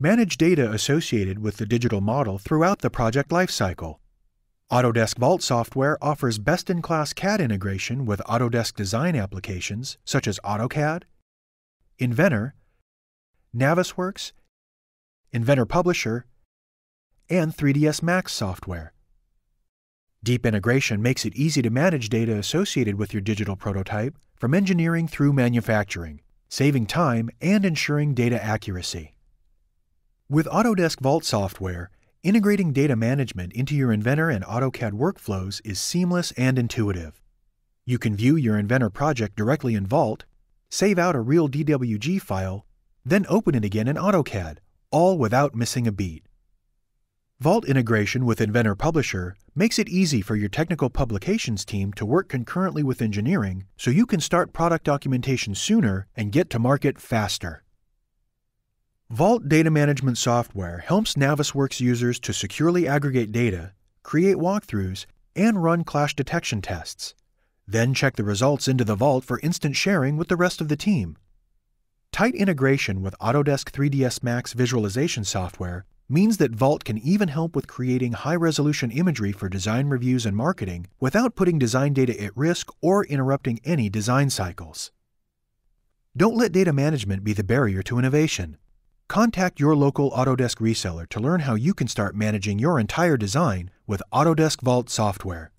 Manage data associated with the digital model throughout the project lifecycle. Autodesk Vault software offers best-in-class CAD integration with Autodesk design applications such as AutoCAD, Inventor, Navisworks, Inventor Publisher, and 3ds Max software. Deep integration makes it easy to manage data associated with your digital prototype from engineering through manufacturing, saving time and ensuring data accuracy. With Autodesk Vault software, integrating data management into your Inventor and AutoCAD workflows is seamless and intuitive. You can view your Inventor project directly in Vault, save out a real DWG file, then open it again in AutoCAD, all without missing a beat. Vault integration with Inventor Publisher makes it easy for your technical publications team to work concurrently with engineering so you can start product documentation sooner and get to market faster. Vault data management software helps Navisworks users to securely aggregate data, create walkthroughs, and run clash detection tests. Then check the results into the Vault for instant sharing with the rest of the team. Tight integration with Autodesk 3ds Max visualization software means that Vault can even help with creating high-resolution imagery for design reviews and marketing without putting design data at risk or interrupting any design cycles. Don't let data management be the barrier to innovation. Contact your local Autodesk reseller to learn how you can start managing your entire design with Autodesk Vault software.